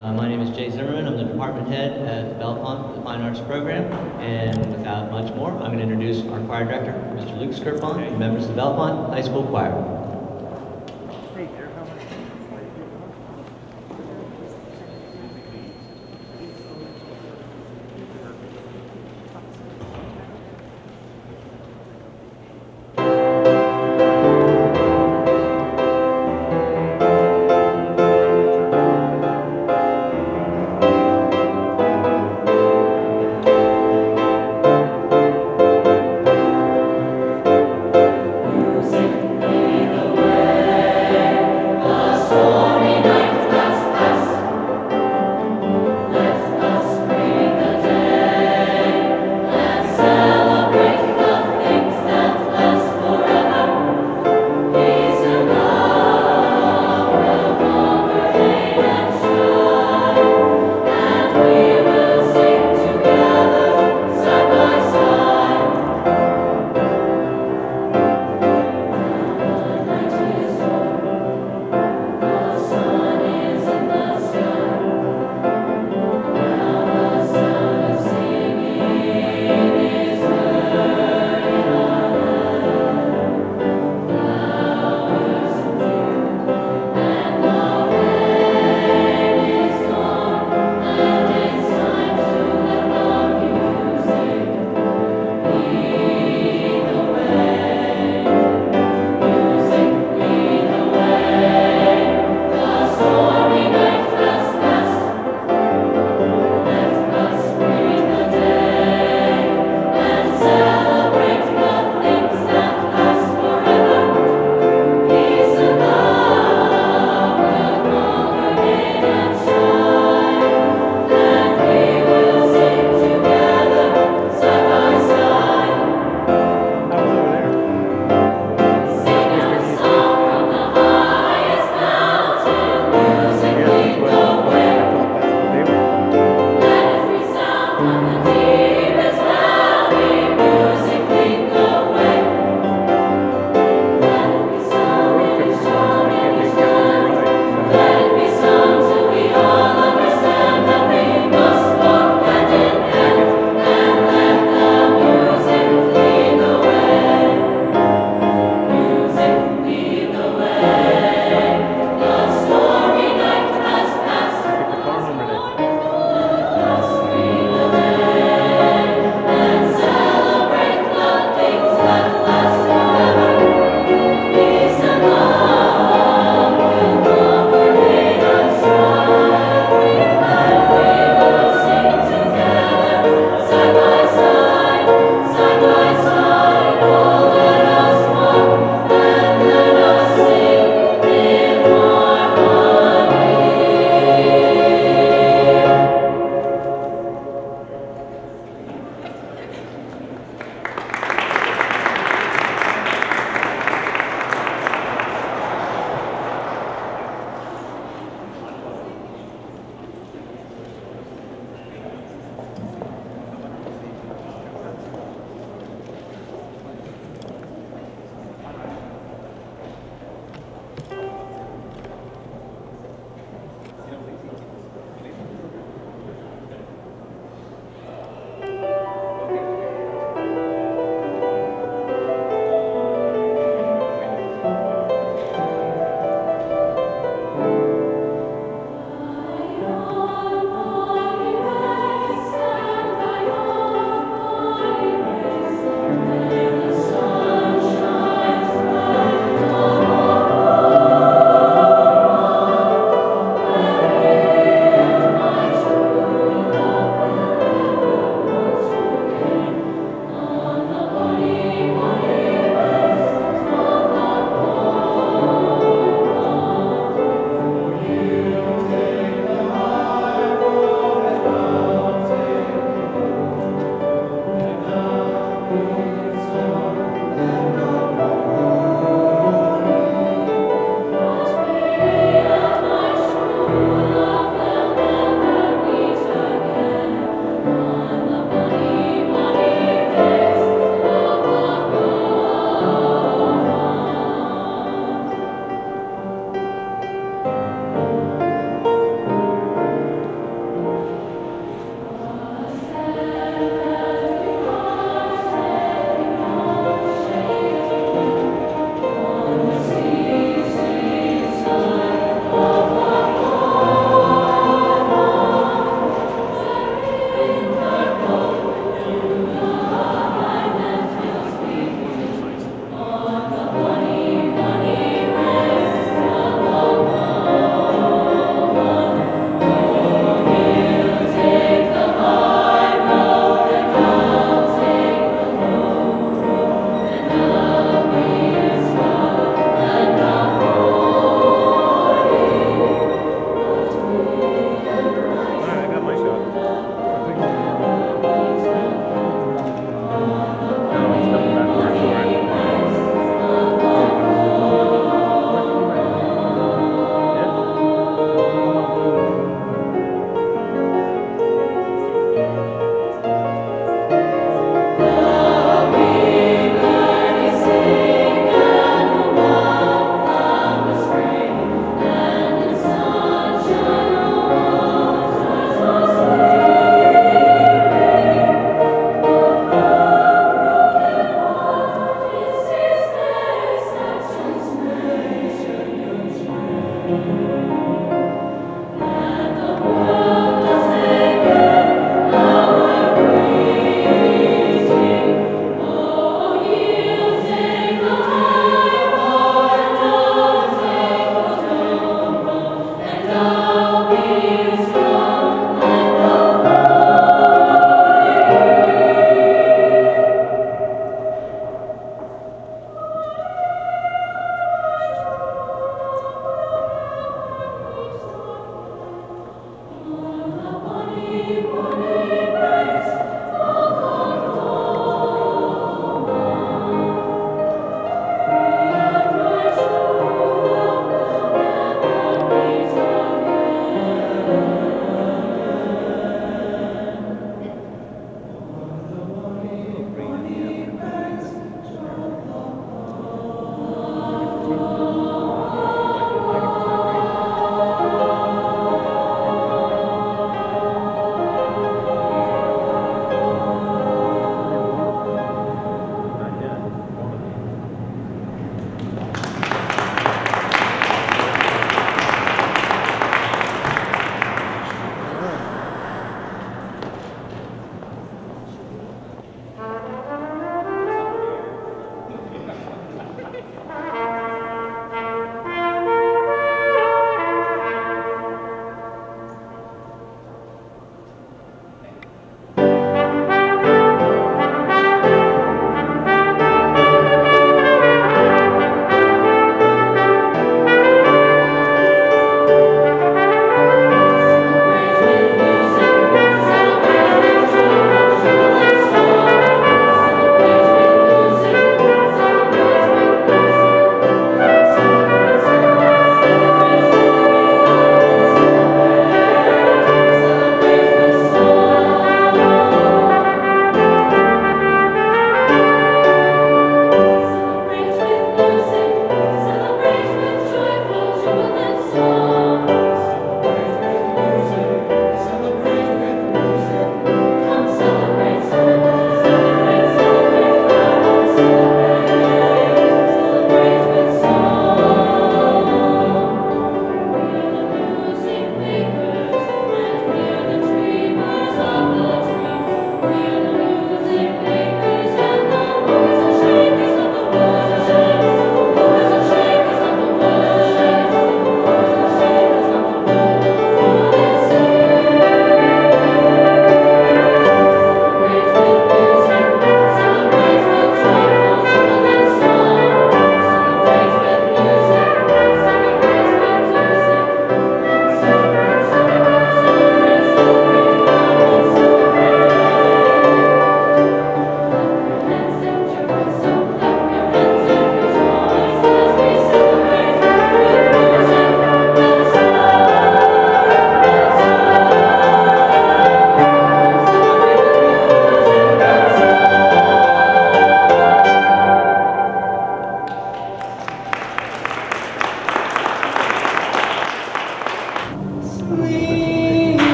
Uh, my name is Jay Zimmerman. I'm the department head at the Bellefonte the Fine Arts Program. And without much more, I'm going to introduce our choir director, Mr. Luke Skirpon, and members of the Bellefonte High School Choir.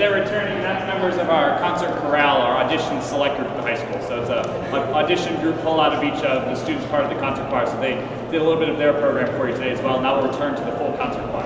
Members of our concert chorale, our audition select group at the high school. So it's a, a audition group pull out of each of the students part of the concert choir. So they did a little bit of their program for you today as well. Now we'll return to the full concert choir.